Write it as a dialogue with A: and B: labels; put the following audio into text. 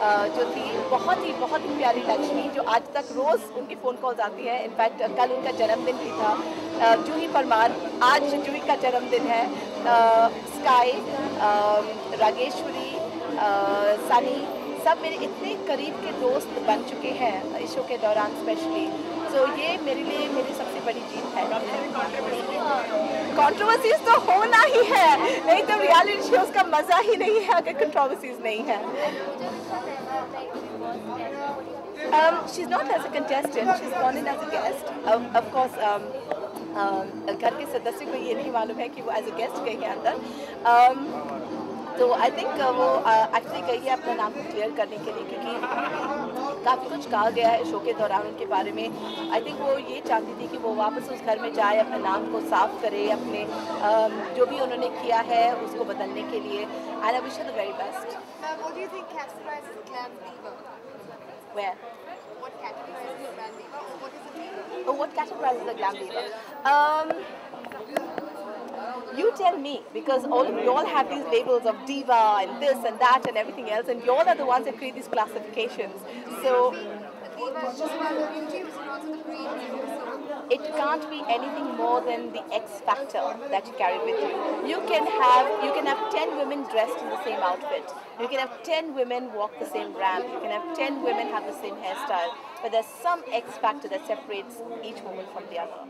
A: बहुत ही बहुत ही प्यारी लक्ष्मी जो आज तक रोज़ उनकी फ़ोन कॉल्स आती है। इनफैक्ट कल उनका जन्मदिन भी था। जूही परमार, आज जूही का जन्मदिन है। स्काई रागेश्वरी सनी सब मेरे इतने करीब के दोस्त बन चुके हैं इस शो के दौरान स्पेशली तो ये मेरे लिए सबसे बड़ी जीत है कंट्रोवर्सीज तो होना ही है नहीं तो रियलिटी शोज़ का मज़ा ही नहीं है अगर कंट्रोवर्सीज नहीं है Um, she's not as a contestant. She's gone in as a guest. Um, of course, um, um, घर के सदस्य को ये नहीं मालूम है कि वो एज अ गेस्ट गई है अंदर um, तो आई थिंक वो एक्चुअली गई है अपने नाम को क्लियर करने के लिए क्योंकि काफ़ी कुछ कहा गया है शो के दौरान उनके बारे में आई थिंक वो ये चाहती थी कि वो वापस उस घर में जाए अपने नाम को साफ़ करे अपने um, जो भी उन्होंने किया है उसको बदलने के लिए and I wish the very best
B: What categorizes?
A: Where?
B: What categorizes a glam diva or what is a diva?
A: Oh, what categorizes a glam diva? Um, tell me because all of you all have these labels of diva and this and that and everything else, and you all are the ones that create these classifications. So it can't be anything more than the X factor that you carry with you. You can have you can have ten women dressed in the same outfit. You can have ten women walk the same ramp. You can have ten women have the same hairstyle. But there's some X factor that separates each woman from the other.